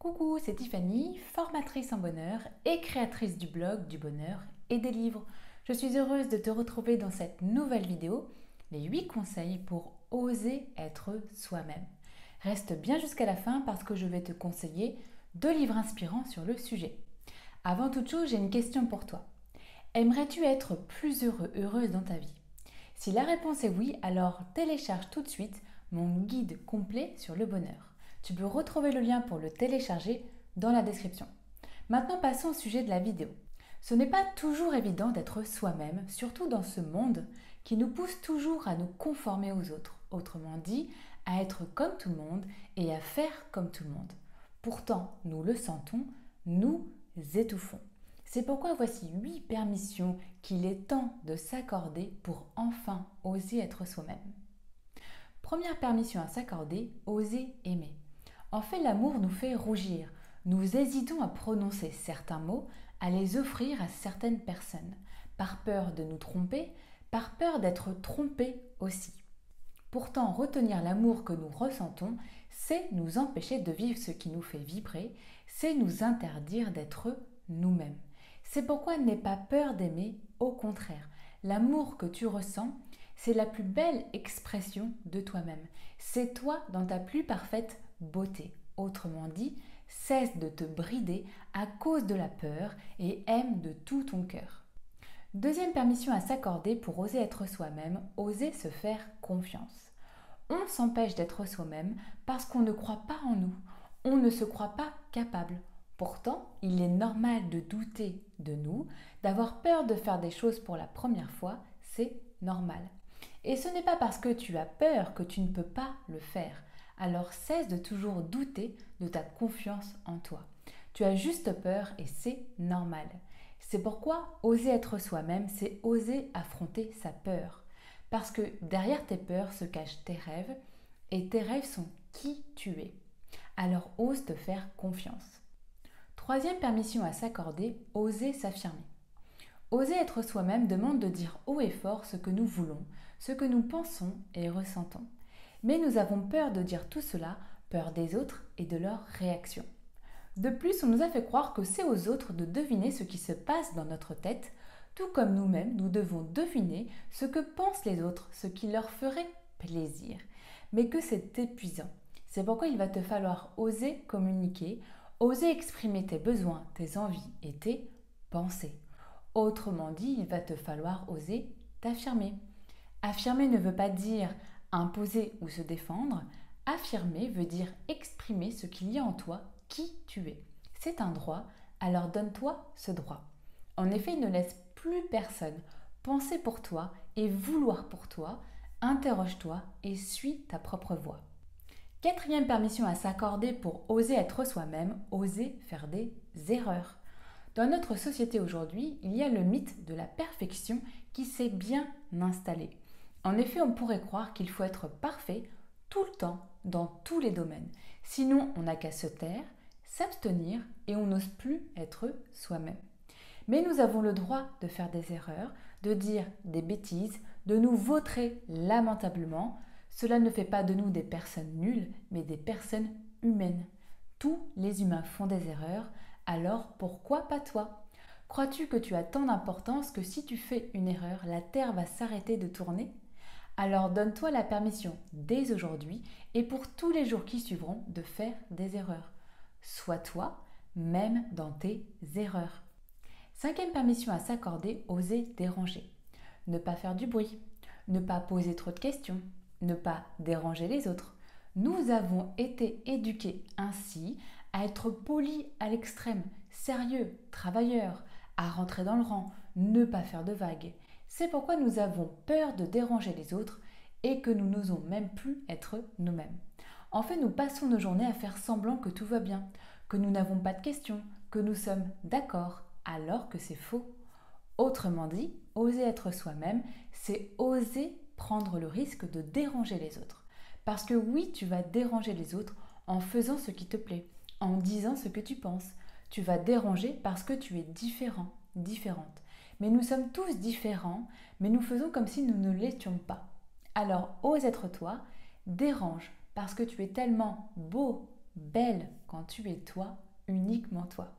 Coucou, c'est Tiffany, formatrice en bonheur et créatrice du blog du bonheur et des livres. Je suis heureuse de te retrouver dans cette nouvelle vidéo, les 8 conseils pour oser être soi-même. Reste bien jusqu'à la fin parce que je vais te conseiller deux livres inspirants sur le sujet. Avant toute chose, j'ai une question pour toi. Aimerais-tu être plus heureux, heureuse dans ta vie? Si la réponse est oui, alors télécharge tout de suite mon guide complet sur le bonheur. Tu peux retrouver le lien pour le télécharger dans la description. Maintenant, passons au sujet de la vidéo. Ce n'est pas toujours évident d'être soi-même, surtout dans ce monde qui nous pousse toujours à nous conformer aux autres, autrement dit, à être comme tout le monde et à faire comme tout le monde. Pourtant, nous le sentons, nous étouffons. C'est pourquoi voici 8 permissions qu'il est temps de s'accorder pour enfin oser être soi-même. Première permission à s'accorder, oser aimer. En fait, l'amour nous fait rougir. Nous hésitons à prononcer certains mots, à les offrir à certaines personnes, par peur de nous tromper, par peur d'être trompés aussi. Pourtant, retenir l'amour que nous ressentons, c'est nous empêcher de vivre ce qui nous fait vibrer, c'est nous interdire d'être nous-mêmes. C'est pourquoi n'aie pas peur d'aimer, au contraire. L'amour que tu ressens, c'est la plus belle expression de toi-même. C'est toi dans ta plus parfaite beauté. Autrement dit, cesse de te brider à cause de la peur et aime de tout ton cœur. Deuxième permission à s'accorder pour oser être soi-même, oser se faire confiance. On s'empêche d'être soi-même parce qu'on ne croit pas en nous, on ne se croit pas capable. Pourtant, il est normal de douter de nous, d'avoir peur de faire des choses pour la première fois, c'est normal. Et ce n'est pas parce que tu as peur que tu ne peux pas le faire alors cesse de toujours douter de ta confiance en toi. Tu as juste peur et c'est normal. C'est pourquoi oser être soi-même, c'est oser affronter sa peur. Parce que derrière tes peurs se cachent tes rêves et tes rêves sont qui tu es. Alors ose te faire confiance. Troisième permission à s'accorder, oser s'affirmer. Oser être soi-même demande de dire haut et fort ce que nous voulons, ce que nous pensons et ressentons. Mais nous avons peur de dire tout cela, peur des autres et de leurs réactions. De plus, on nous a fait croire que c'est aux autres de deviner ce qui se passe dans notre tête, tout comme nous-mêmes, nous devons deviner ce que pensent les autres, ce qui leur ferait plaisir. Mais que c'est épuisant. C'est pourquoi il va te falloir oser communiquer, oser exprimer tes besoins, tes envies et tes pensées. Autrement dit, il va te falloir oser t'affirmer. Affirmer ne veut pas dire Imposer ou se défendre, affirmer veut dire exprimer ce qu'il y a en toi, qui tu es. C'est un droit, alors donne-toi ce droit. En effet, ne laisse plus personne penser pour toi et vouloir pour toi. Interroge-toi et suis ta propre voie. Quatrième permission à s'accorder pour oser être soi-même, oser faire des erreurs. Dans notre société aujourd'hui, il y a le mythe de la perfection qui s'est bien installé. En effet, on pourrait croire qu'il faut être parfait tout le temps, dans tous les domaines. Sinon, on n'a qu'à se taire, s'abstenir et on n'ose plus être soi-même. Mais nous avons le droit de faire des erreurs, de dire des bêtises, de nous vautrer lamentablement. Cela ne fait pas de nous des personnes nulles, mais des personnes humaines. Tous les humains font des erreurs, alors pourquoi pas toi? Crois-tu que tu as tant d'importance que si tu fais une erreur, la Terre va s'arrêter de tourner? Alors donne-toi la permission dès aujourd'hui et pour tous les jours qui suivront de faire des erreurs. Sois toi, même dans tes erreurs. Cinquième permission à s'accorder, oser déranger. Ne pas faire du bruit, ne pas poser trop de questions, ne pas déranger les autres. Nous avons été éduqués ainsi à être polis à l'extrême, sérieux, travailleurs, à rentrer dans le rang, ne pas faire de vagues. C'est pourquoi nous avons peur de déranger les autres et que nous n'osons même plus être nous-mêmes. En fait, nous passons nos journées à faire semblant que tout va bien, que nous n'avons pas de questions, que nous sommes d'accord, alors que c'est faux. Autrement dit, oser être soi-même, c'est oser prendre le risque de déranger les autres. Parce que oui, tu vas déranger les autres en faisant ce qui te plaît, en disant ce que tu penses. Tu vas déranger parce que tu es différent, différente. Mais nous sommes tous différents, mais nous faisons comme si nous ne l'étions pas. Alors ose être toi, dérange, parce que tu es tellement beau, belle, quand tu es toi, uniquement toi.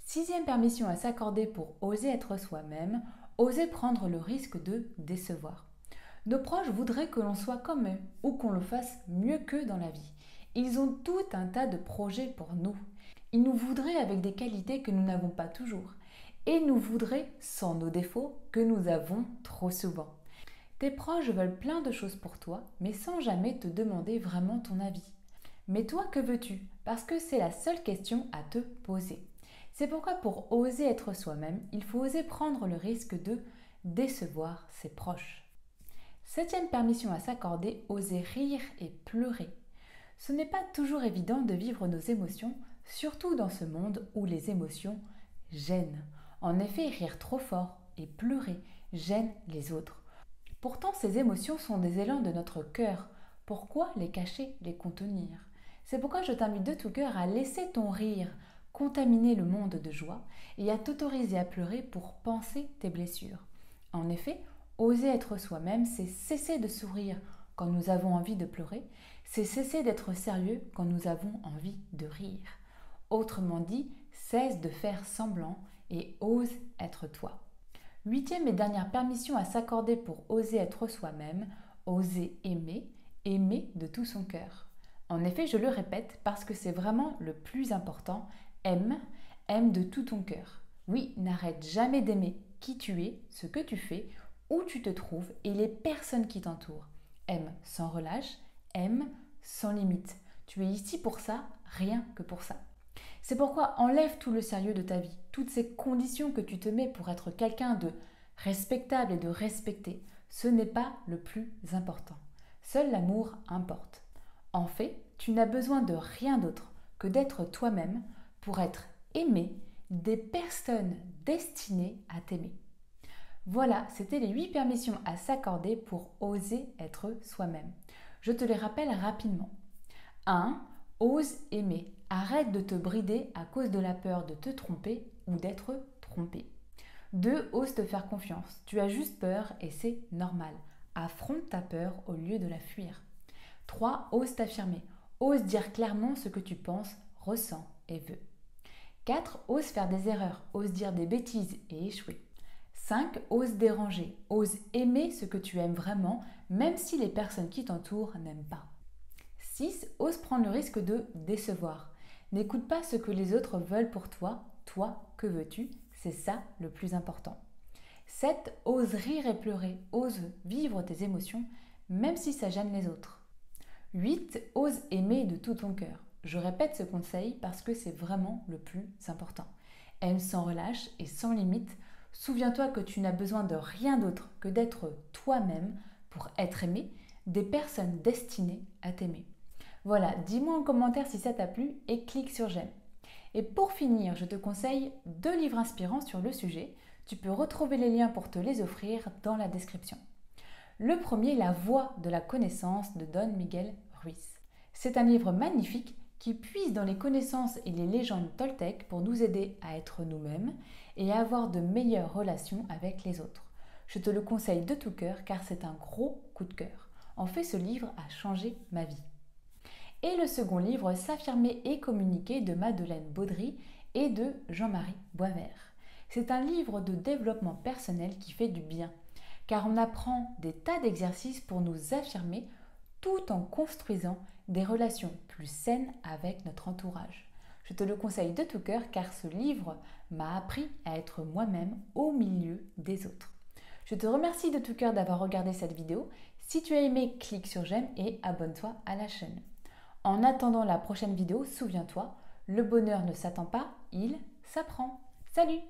Sixième permission à s'accorder pour oser être soi-même, oser prendre le risque de décevoir. Nos proches voudraient que l'on soit comme eux ou qu'on le fasse mieux qu'eux dans la vie. Ils ont tout un tas de projets pour nous. Ils nous voudraient avec des qualités que nous n'avons pas toujours. Et nous voudraient sans nos défauts que nous avons trop souvent. Tes proches veulent plein de choses pour toi, mais sans jamais te demander vraiment ton avis. Mais toi, que veux-tu? Parce que c'est la seule question à te poser. C'est pourquoi pour oser être soi-même, il faut oser prendre le risque de décevoir ses proches. Septième permission à s'accorder, oser rire et pleurer. Ce n'est pas toujours évident de vivre nos émotions, surtout dans ce monde où les émotions gênent. En effet, rire trop fort et pleurer gêne les autres. Pourtant, ces émotions sont des élans de notre cœur. Pourquoi les cacher, les contenir? C'est pourquoi je t'invite de tout cœur à laisser ton rire contaminer le monde de joie et à t'autoriser à pleurer pour penser tes blessures. En effet, oser être soi-même, c'est cesser de sourire quand nous avons envie de pleurer, c'est cesser d'être sérieux quand nous avons envie de rire. Autrement dit, cesse de faire semblant et ose être toi. Huitième et dernière permission à s'accorder pour oser être soi-même, oser aimer, aimer de tout son cœur. En effet, je le répète parce que c'est vraiment le plus important, aime, aime de tout ton cœur. Oui, n'arrête jamais d'aimer qui tu es, ce que tu fais, où tu te trouves et les personnes qui t'entourent. Aime sans relâche, aime sans limite. Tu es ici pour ça, rien que pour ça. C'est pourquoi enlève tout le sérieux de ta vie, toutes ces conditions que tu te mets pour être quelqu'un de respectable et de respecté. Ce n'est pas le plus important. Seul l'amour importe. En fait, tu n'as besoin de rien d'autre que d'être toi-même pour être aimé des personnes destinées à t'aimer. Voilà, c'était les 8 permissions à s'accorder pour oser être soi-même. Je te les rappelle rapidement. 1. Ose aimer. Arrête de te brider à cause de la peur de te tromper ou d'être trompé. 2. Ose te faire confiance. Tu as juste peur et c'est normal. Affronte ta peur au lieu de la fuir. 3. Ose t'affirmer. Ose dire clairement ce que tu penses, ressens et veux. 4. Ose faire des erreurs, ose dire des bêtises et échouer. 5. Ose déranger, ose aimer ce que tu aimes vraiment, même si les personnes qui t'entourent n'aiment pas. 6. Ose prendre le risque de décevoir. N'écoute pas ce que les autres veulent pour toi, toi, que veux-tu? C'est ça le plus important. 7. Ose rire et pleurer, ose vivre tes émotions, même si ça gêne les autres. 8. Ose aimer de tout ton cœur. Je répète ce conseil parce que c'est vraiment le plus important. Aime sans relâche et sans limite Souviens-toi que tu n'as besoin de rien d'autre que d'être toi-même pour être aimé, des personnes destinées à t'aimer. Voilà, dis-moi en commentaire si ça t'a plu et clique sur j'aime. Et pour finir, je te conseille deux livres inspirants sur le sujet. Tu peux retrouver les liens pour te les offrir dans la description. Le premier, La voix de la connaissance de Don Miguel Ruiz. C'est un livre magnifique qui puise dans les connaissances et les légendes toltèques pour nous aider à être nous-mêmes et à avoir de meilleures relations avec les autres. Je te le conseille de tout cœur car c'est un gros coup de cœur. En fait, ce livre a changé ma vie. Et le second livre, S'affirmer et communiquer de Madeleine Baudry et de Jean-Marie Boisvert. C'est un livre de développement personnel qui fait du bien, car on apprend des tas d'exercices pour nous affirmer tout en construisant des relations plus saines avec notre entourage. Je te le conseille de tout cœur car ce livre m'a appris à être moi-même au milieu des autres. Je te remercie de tout cœur d'avoir regardé cette vidéo. Si tu as aimé, clique sur j'aime et abonne-toi à la chaîne. En attendant la prochaine vidéo, souviens-toi, le bonheur ne s'attend pas, il s'apprend. Salut